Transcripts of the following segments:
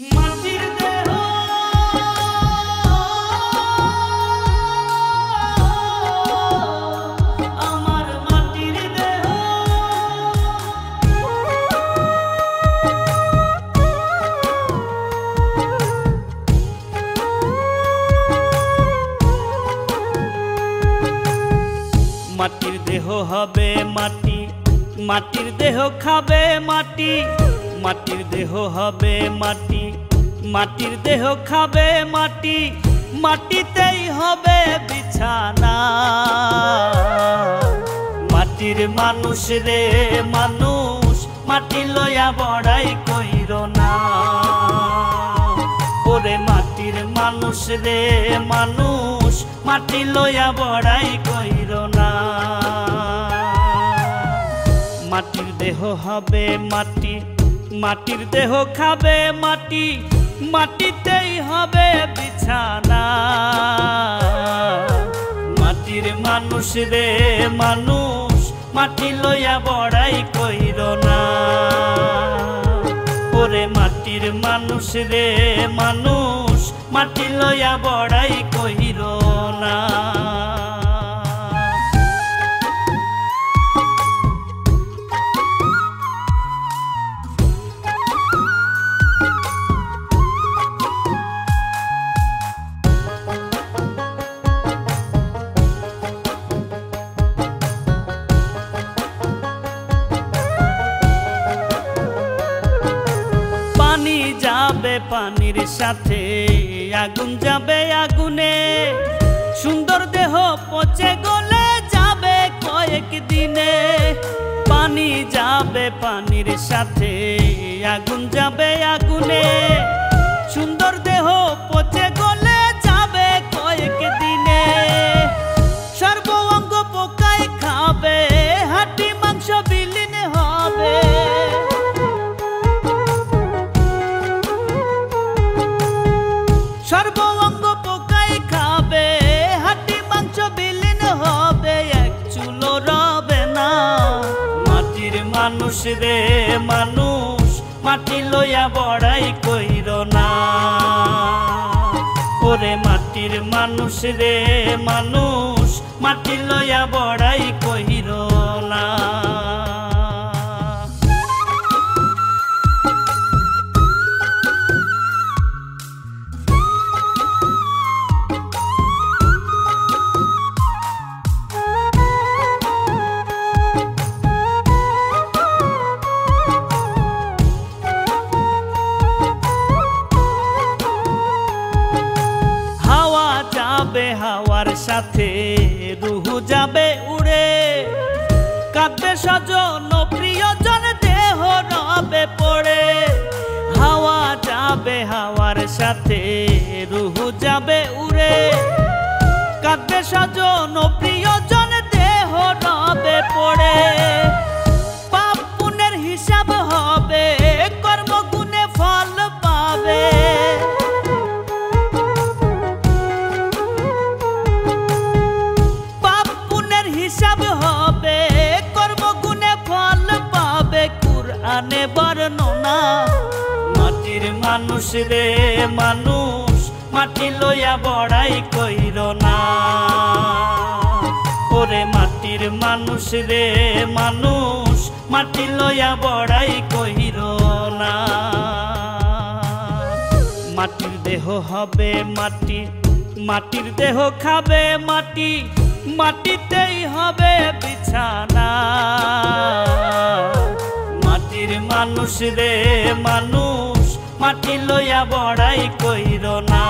মাটির দেহ। হবে মাটি মাটির দেহ খাবে মাটি মাটির দেহ হবে মাটি। মাটির দেহ খাবে মাটি, মাটিতেই হবে বিছানা। মাটির মানুষ রে মানুষ, মাটি লয়া বড়াই কইর না। ওরে মাটির মানুষ রে মানুষ, মাটি লয়া বড়াই কইর না। মাটির দেহ হবে মাটি, মাটির দেহ খাবে মাটি মাটিতেই হবে বিছানা। মাটির মানুষ রে মানুষ, মাটি লইয়া বড়াই কইর না। ওরে মাটির মানুষ রে মানুষ, মাটি লইয়া বড়াই কইর না। সাথে আগুন যাবে আগুনে। সুন্দর দেহ পচে গলে যাবে কয়েক দিনে। পানি যাবে পানির সাথে, আগুন যাবে আগুনে। রে মানুষ, মাটি লইয়া বড়াই কইর না। ওরে মাটির মানুষ রে মানুষ, মাটি লইয়া বড়াই কইর সাথে রুহু যাবে উড়ে। কাঁদবে স্বজন, প্রিয়জন, দেহ রবে পড়ে। হাওয়া যাবে হাওয়ার সাথে রুহু যাবে উড়ে। কাঁদবে স্বজন প্রিয়জন রে, মানুষ, মাটি লইয়া বড়াই কইর না। ওরে মাটির মানুষ রে, মানুষ, মাটি লইয়া বড়াই কইর না। মাটির দেহ হবে মাটি, মাটির দেহ খাবে মাটি, মাটিতেই হবে বিছানা। মাটির মানুষ রে, মানুষ মাটি লইয়া বড়াই কইর না।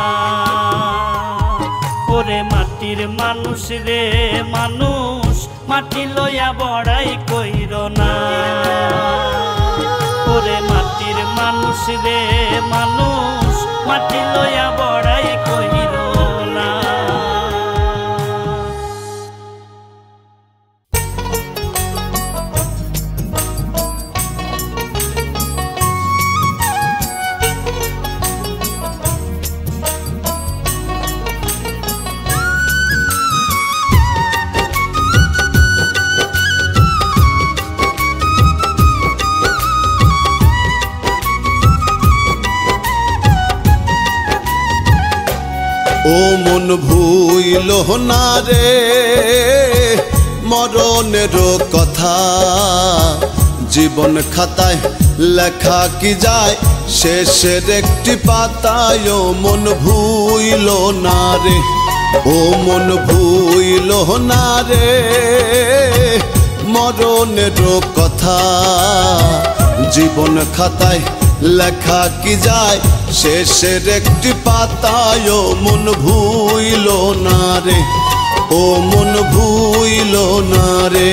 ওরে মাটির মানুষ রে মানুষ, মাটি লইয়া বড়াই কইর না। ওরে মাটির মানুষ রে মানুষ, মাটি লইয়া বড়াই কইর ও মন ভুইল না রে। মরণের কথা জীবন খাতায় লেখা কি যায়? শেষের একটি পাতায় মন ভুইল না রে। ও মন ভুইল না রে। মরণের কথা জীবন খাতায় লেখা কি যায়? শেষের একটি পাতায় মন ভুইল না রে। ও মন ভুইল না রে।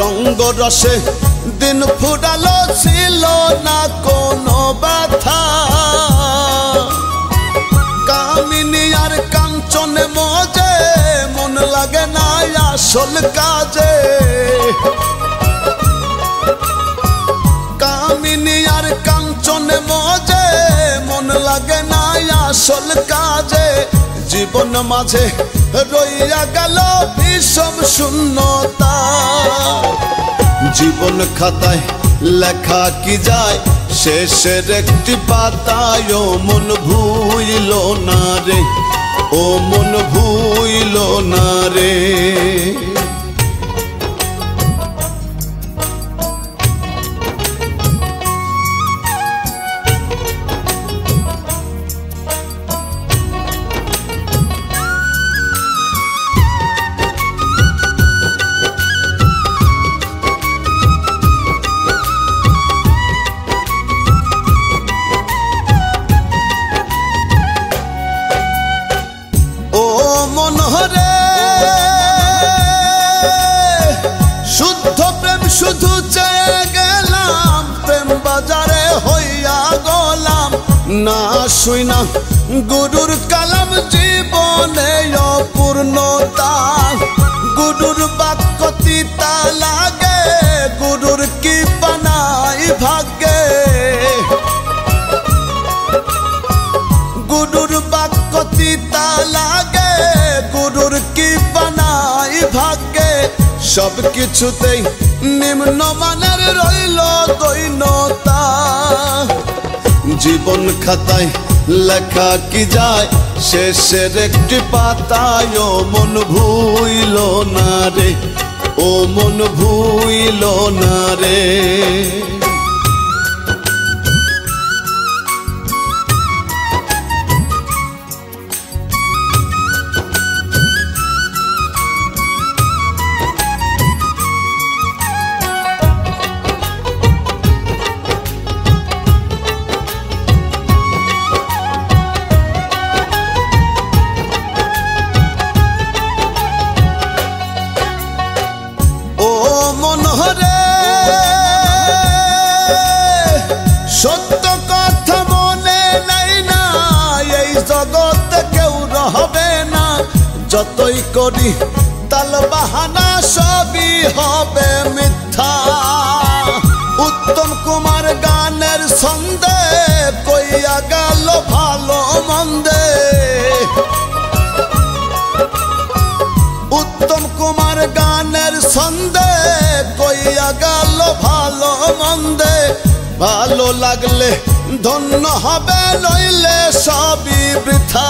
রঙ্গ রসে দিন ফুরালো ছিল না কোনো ব্যথা। কামিনী আর কাঞ্চনে মজে, মন লাগে না আসল কাজে। কামিনী আর কাঞ্চনে মজে, মন লাগে না আসল কাজে। জীবন মাঝে রইয়া গেল বিষম শূন্যতা। জীবন খাতায় লেখা কি যায়? শেষের একটি পাতায় মন ভুইল না রে, ও মন ভুইল না রে। সব কিছুতেই নিম্ন মানের রইল দৈনতা। জীবন খাতায় লেখা কি যায়, শেষের একটি পাতায় ও মন ভুইল না রে, ও মন ভুইল না রে। করি তাল বাহানা সবই হবে মিথ্যা। উত্তম কুমার গানের ছন্দে কইয়া গেল ভালো মন্দে। উত্তম কুমার গানের ছন্দে কইয়া গেল ভালো মন্দে। ভালো লাগলে ধন্য হবে, নইলে সবই বৃথা।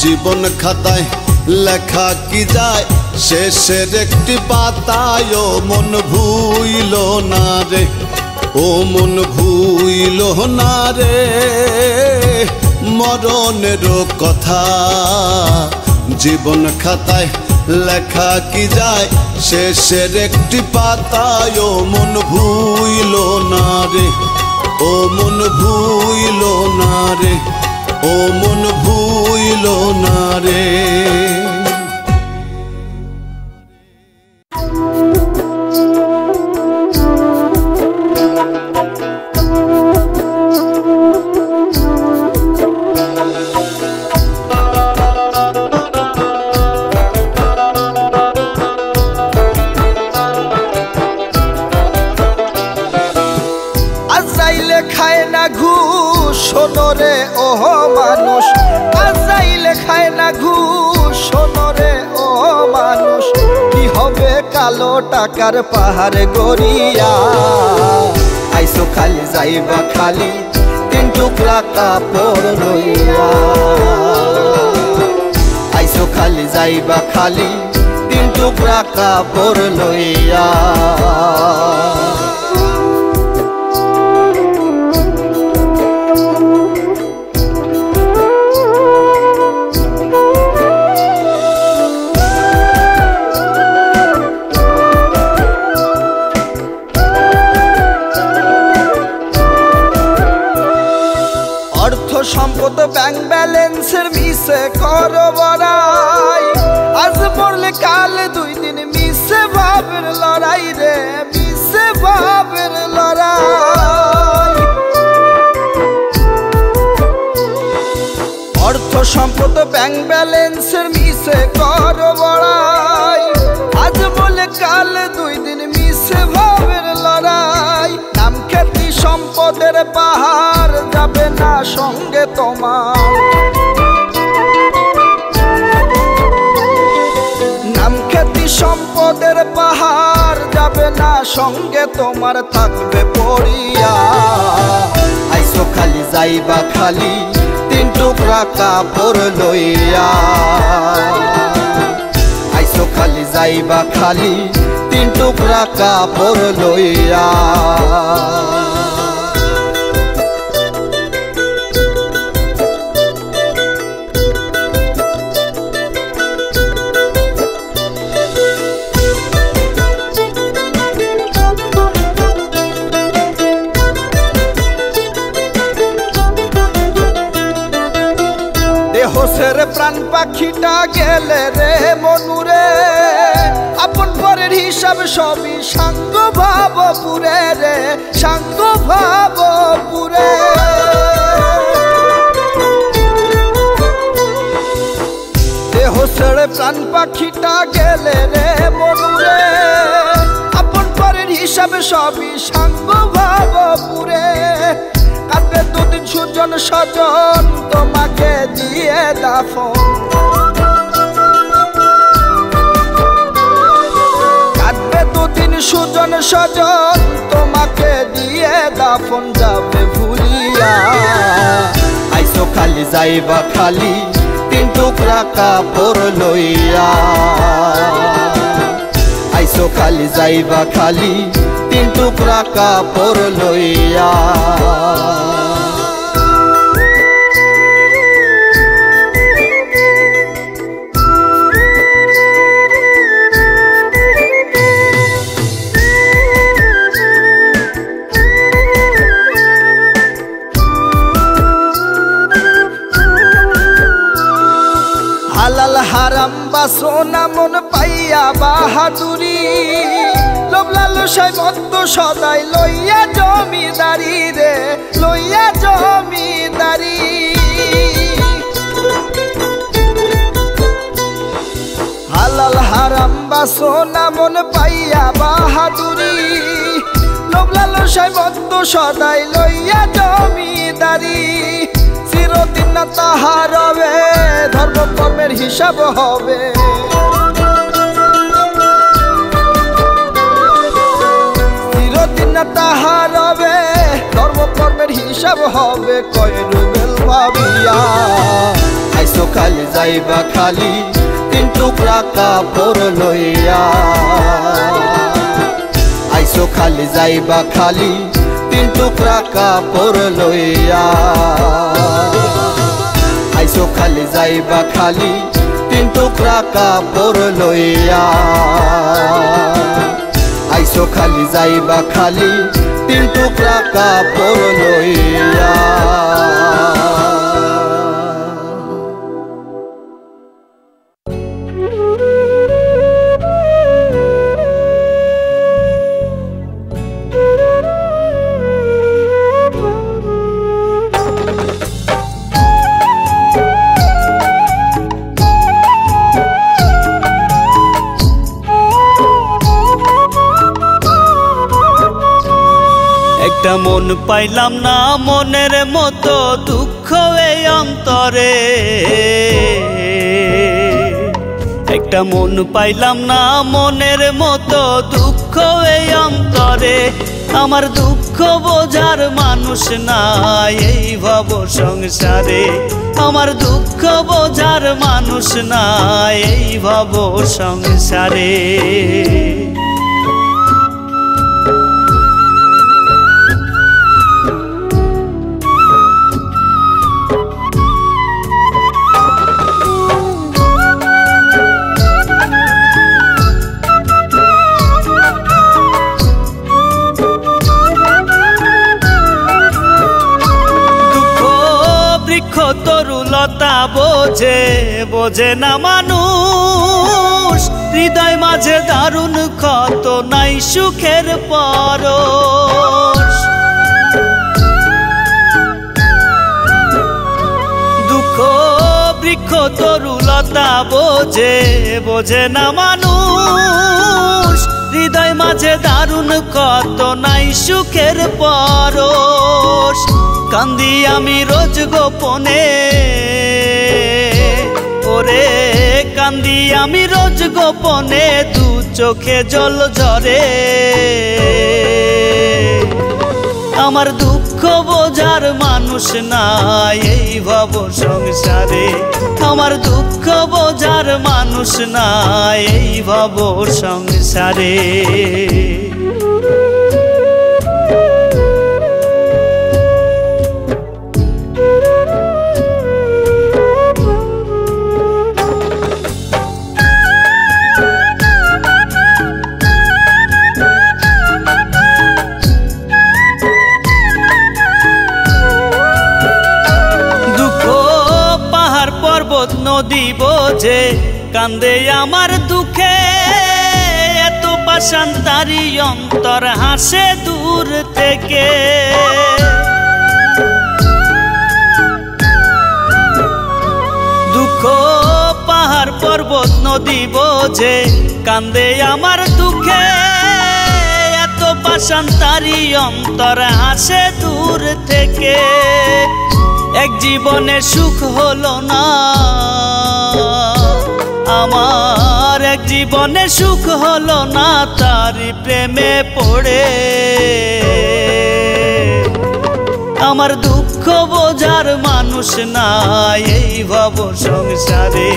জীবন খাতায় লেখা কি যায়? শেষের একটি পাতায় ও মন ভুইল না রে। ও মন ভুইল না রে। মরণের কথা জীবন খাতায় লেখা কি যায়? শেষের একটি পাতায় ও মন ভুইল না রে। ও মন ভুইল না রে। ও মন ভুইল না রে। খালি তিন টুকরা কাপড় লইয়া। সম্পদ ব্যাংক ব্যালেন্সের মিশে সম্পদ ব্যাংক ব্যালেন্সের মিশে কর বড়াই। আজ বলে কাল দুই দিন মিশে ভাবের লড়াই। নাম খ্যাতি সম্পদের পাহাড় যাবে না সঙ্গে তোমার। সম্পদের পাহাড় যাবে না সঙ্গে তোমার, থাকবে পড়িয়া। আইসো খালি, যাইবা খালি। তিন টুকরা কাপড় লইয়া। আইসো খালি যাইবা খালি তিন টুকরা কাপড় লইয়া। গেলে রে মনুরে? আপন পরের হিসাব সবই সাঙ্গ ভাব পুরে রে, সাঙ্গ ভাব পুরে দেহসের প্রাণ পাখিটা গেলে রে মনুরে? আপন পরের হিসাব সবই সাঙ্গ ভাব পুরে কাঁদবে দুদিন সুজন স্বজন, তোমাকে দিয়ে দাফন। স্বজন তোমাকে দিয়ে দাফন যাবে ভুলিয়া। আইসো খালি যাইবা খালি, তিন টুকরা কাপড় লইয়া। আইসো খালি যাইবা খালি, তিন টুকরা কাপড় লইয়া। সোনা মন পাইয়া বাহাদুরি। লোভ লালসায় মত্ত সদাই লইয়া জমিদারি রে, লইয়া জমিদারি। হালাল হারাম বা সোনা মন পাইয়া বাহাদুরি। লোভ লালসায় মত্ত সদাই লইয়া জমিদারি। চিরদিন না তাহার হবে ধর্ম কর্মের হিসাব হবে। চিরদিন না তাহার হবে ধর্ম কর্মের হিসাব হবে কয় রুবেল ভাবিয়া আইসো খালি যাইবা খালি, তিন টুকরা কাপড় লইয়া। আইসো খালি যাইবা খালি, তিন টুকরা কাপড় লইয়া। আইসো খালি যাইবা খালি তিন টুকরা কাপড় লইয়া আইসো খালি যাইবা খালি তিন টুকরা কাপড় লইয়া একটা মন পাইলাম না মনের মতো দুঃখ এই অন্তরে। একটা মন পাইলাম না মনের মতো দুঃখ এই অন্তরে। আমার দুঃখ বোঝার মানুষ নাই এই ভব সংসারে। আমার দুঃখ বোঝার মানুষ নাই এই ভব সংসারে। বোঝে বোঝে না মানুষ। হৃদয় মাঝে দারুণ ক্ষত নাই, সুখের পরশ। দুঃখ, বৃক্ষ, তরুলতা বোঝে বোঝে না মানুষ। হৃদয় মাঝে দারুণ কত নাই, সুখের পরশ। কান্দি আমি রোজ গোপনে। ওরে কান্দি আমি রোজ গোপনে দু চোখে জল ঝরে। আমার দুঃখ বোঝার মানুষ নাই এই ভব সংসারে। আমার দুঃখ বোঝার মানুষ নাই এই ভব সংসারে। বোঝে কান্দে আমার দুঃখে, এত পাশান তারি অন্তর হাসে দূর থেকে। দুঃখ পাহাড় পর্বত নদী বোঝে, কান্দে আমার দুঃখে, এত পাশান তারি অন্তর হাসে দূর থেকে। এক জীবনে সুখ হলো না। আমার এক জীবনে সুখ হলো না তারি প্রেমে পড়ে। আমার দুঃখ বোঝার মানুষ নাই এই ভব সংসারে।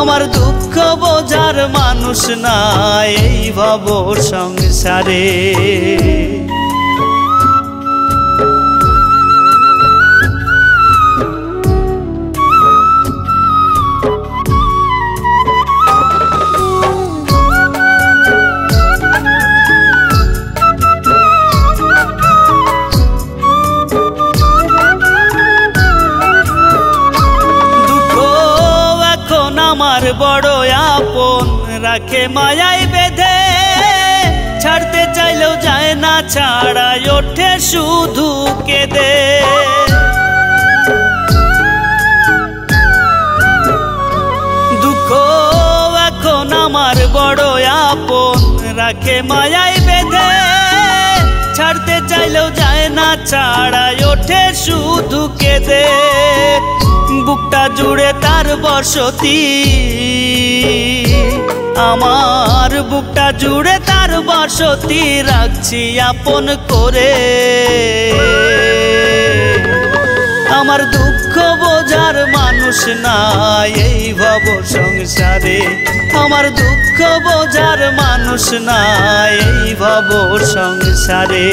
আমার দুঃখ বোঝার মানুষ নাই এই ভব সংসারে। বড় আপন রাখে মায়ায় বেঁধে। ছাড়তে চাইলেও যায় না, ছাড়াই ওঠে শুধু কেঁদে। দুঃখ এখন আমার বড় আপন রাখে মায়ায় বেঁধে। ছাড়তে চাইলেও যায় না ছাড়াই ওঠে শুধু কেঁদে। বুকটা জুড়ে তার বসতি। আমার বুকটা জুড়ে তার বসতি, রাখছি আপন করে। আমার দুঃখ মানুষ নাই এই ভব সংসারে। আমার দুঃখ বোঝার মানুষ নাই এই ভব সংসারে।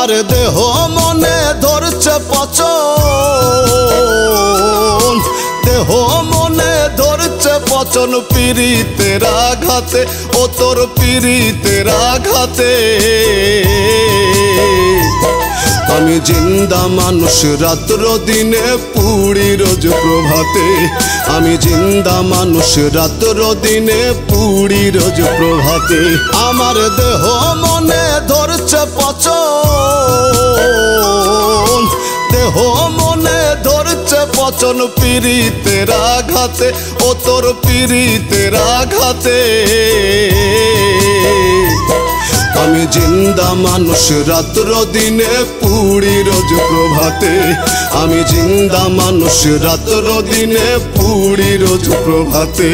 আমার দেহ মনে ধরছে পচন। দেহ মনে ধরছে পচন পিড়িতের আঘাতে, ও তোর পিড়িতের আঘাতে। আমি জিন্দা মানুষ, রাত্র দিনে পুড়ি রোজ প্রভাতে। আমি জিন্দা মানুষ, রাত্র দিনে পুড়ি রোজ প্রভাতে। আমার দেহ মন ধরছে পচন। দেহ মনে ধরছে পচন পিড়িতের আঘাতে, ও তোর পিড়িতের আঘাতে। আমি জিন্দা মানুষ রাত্র দিনে পুড়ি রোজ প্রভাতে। আমি জিন্দা মানুষ রাত্র দিনে পুড়ি রোজ প্রভাতে।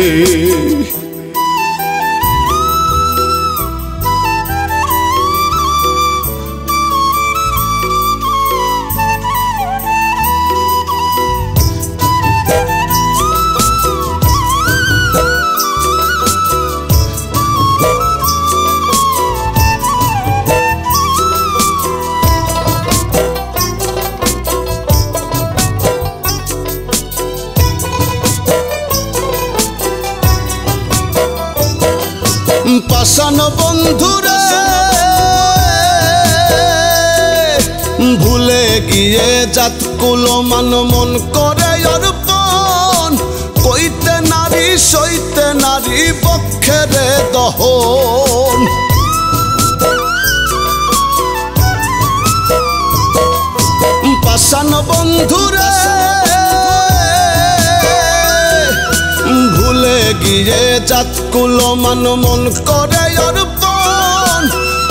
জাত কুলমান মন করে অর্পণ।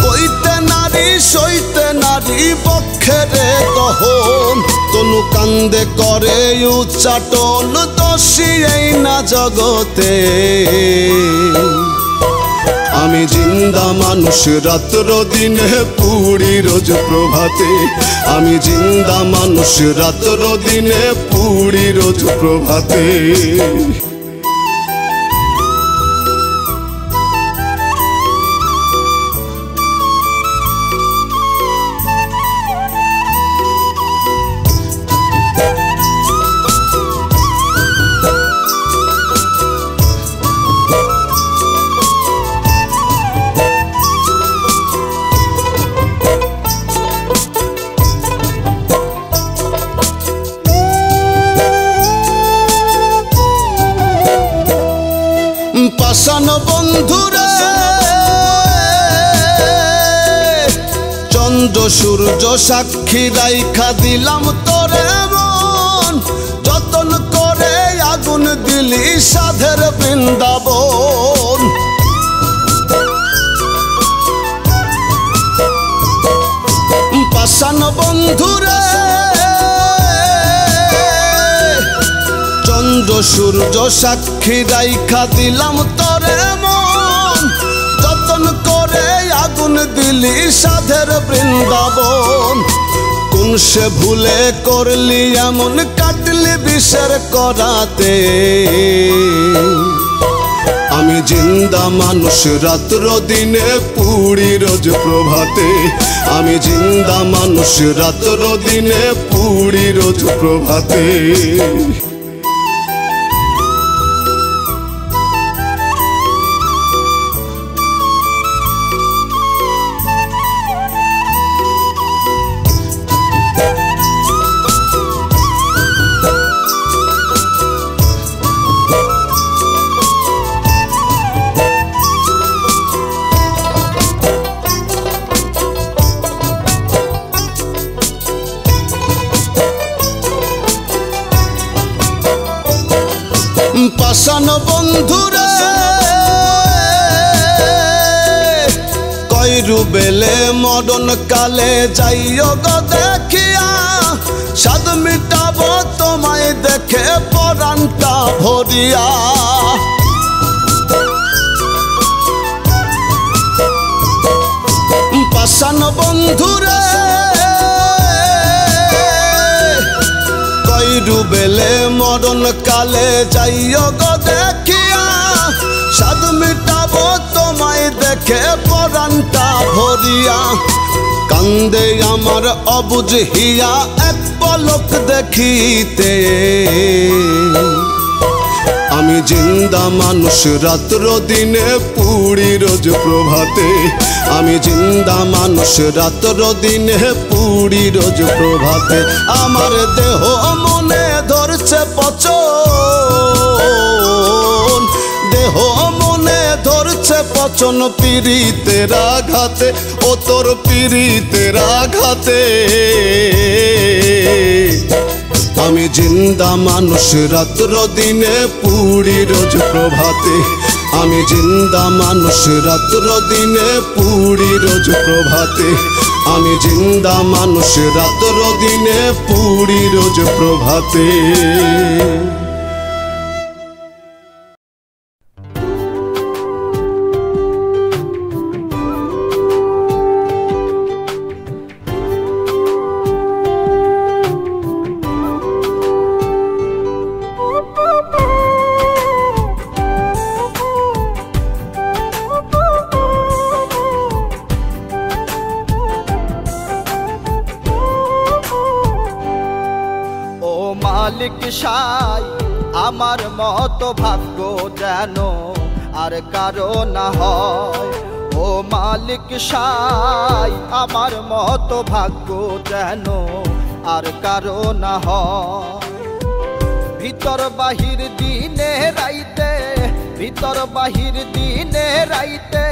কইতে নারী, সইতে নারী পক্ষেরে তহন। তনু কান্দে করে উচ্চাটন, দোষী এই না জগতে। আমি জিন্দা মানুষ, রাত্র দিনে পুড়ি রোজ প্রভাতে। আমি জিন্দা মানুষ, রাত্র দিনে পুড়ি রোজ প্রভাতে। চন্দ্র সূর্য সাক্ষী রাইখা দিলাম তোরে মন। যতন করে আগুন দিলি সাধের বৃন্দাবন। পাশান বন্ধুরে, চন্দ্র সূর্য সাক্ষী রাইখা দিলাম তোরে মন আগুন দিলি সাধের বৃন্দাবন? কোন সে ভুলে করলি এমন কাটলি বিষের করাতে? আমি জিন্দা মানুষ রাত্র দিনে পুড়ি রোজ প্রভাতে। আমি জিন্দা মানুষ রাত্র দিনে পুড়ি রোজ প্রভাতে। কালে যাইও গো দেখিয়া সাদ মিটাব তোমায় দেখে পরানটা ভরিয়া। পাশান বন্ধুরে বেলে মরণ কালে যাইও গো দেখিয়া সাদ মিটাবো তোমায় দেখে পরানটা ভরিয়া। কান্দে আমার অবুঝ হিয়া এক পলক দেখিতে। আমি জিন্দা মানুষ, রাত্র দিনে পুড়ি রোজ প্রভাতে। আমি জিন্দা মানুষ, রাত্র দিনে পুড়ি রোজ প্রভাতে। আমার দেহ মনে ধরছে পচন, দেহ করেছে পচন পীড়িতের আঘাতে, ও তোর পীড়িতের আঘাতে। আমি জিন্দা মানুষ, রাত্র দিনে পুরি রোজ প্রভাতে। আমি জিন্দা মানুষ, রাত্র দিনে পুরি রোজ প্রভাতে। আমি জিন্দা মানুষ, রাত্র দিনে পুরি রোজ প্রভাতে। মতো ভাগ্য যেন আর কারও না হয়। ও মালিক সাই, আমার মতো ভাগ্য যেন আর কারও না হয়। ভিতর বাহির দিনে রাইতে, ভিতর বাহির দিনে রাইতে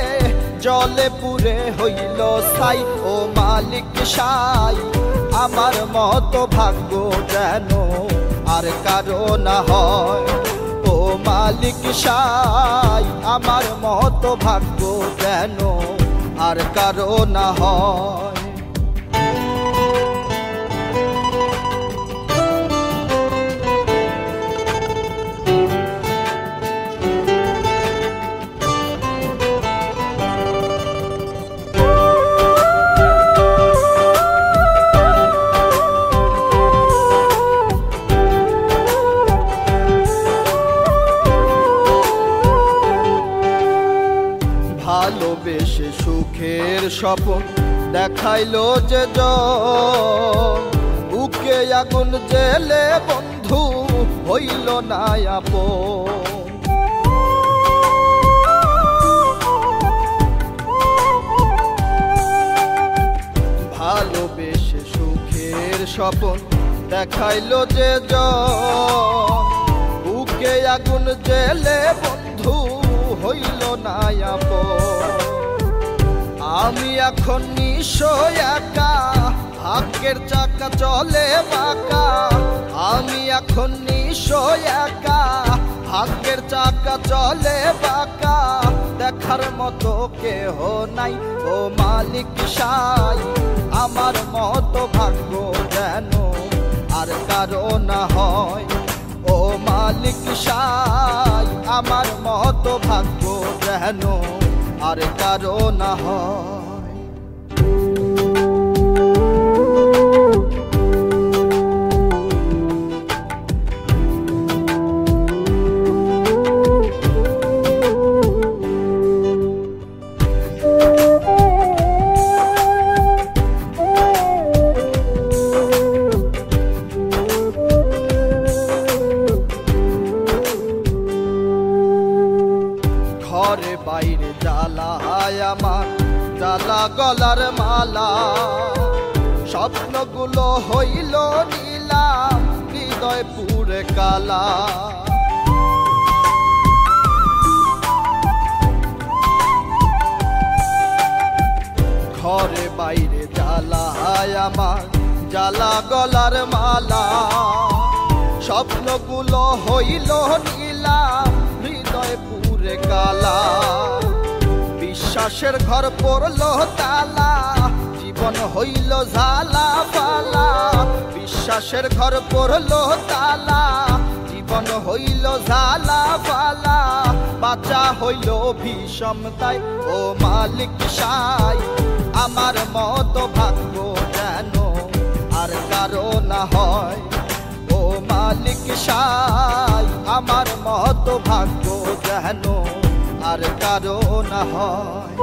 জলে পুরে হইল সাই। ও মালিক সাই, আমার মতো ভাগ্য যেন আর কারও না হয়। মালিক সাই আমার মতো ভাগ্য কেন আর কারও না হয়। সুখের স্বপন দেখাইলো যে বুকে আগুন জেলে বন্ধু, হইল না আপন। ভালোবেসে সুখের স্বপন দেখাইলো যে বুকে আগুন জেলে বন্ধু, হইল না আপন। আমি এখন নিশয় একা, ভাগ্যের চাকা চলে বাঁকা। আমি এখন নিশয় একা, ভাগ্যের চাকা চলে বাঁকা। দেখার মতো কেহ নাই, ও মালিক সাই। আমার মতো ভাগ্য যেন আর কারও না হয়, ও মালিক সাই। আমার মতো ভাগ্য যেন আর কারও না হয়। আমার জ্বালা গলার মালা। স্বপ্নগুলো হইল নীলা হৃদয় পুরে কালা। ঘরে বাইরে জ্বালায় আমার জ্বালা গলার মালা। স্বপ্নগুলো হইল নীলা হৃদয় পুরে কালা। বিশ্বাসের ঘর পড়ল তালা, জীবন হইল ঝালা পালা। বিশ্বাসের ঘর পড়ল তালা, জীবন হইল ঝালা পালা। বাঁচা হইল ভীষম তাই, ও মালিক সাই, আমার মতো ভাগ্য যেন আর কারও না হয়। ও মালিক সাই, আমার মতো ভাগ্য যেন আর কারও না হয়।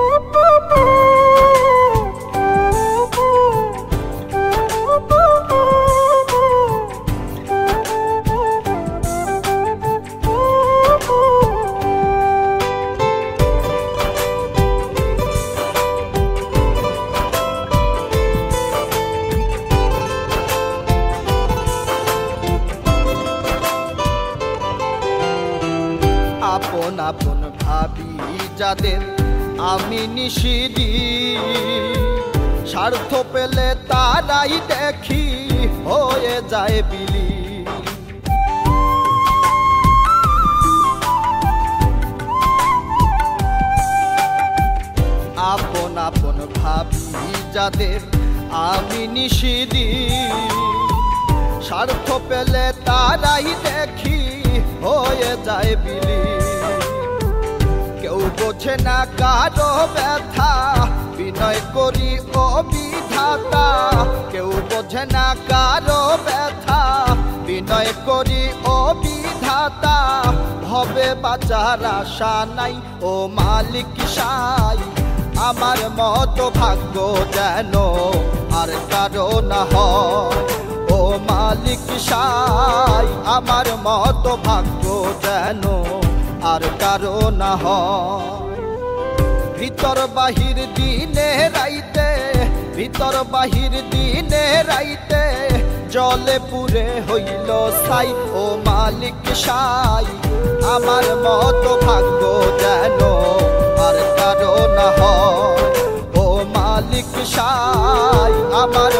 ব্যথা বিনয় করি ও বিধাতা কেউ বোঝে না কারও ব্যথা। বিনয় করি ও বিধাতা হবে বাজার আশা নাই, ও মালিক সাই। আমার মতো ভাগ্য যেন আর কারও না হয়, ও মালিক সাই। আমার মতো ভাগ্য যেন আর কারও না হয়। ভিতর বাহির দিনে রাইতে, ভিতর বাহির দিনে রাইতে জলে পুরে হইল সাই ও মালিক সাই, আমার মতো ভাগ্য যেন আর কারও না হয়। ও মালিক সাই, আমার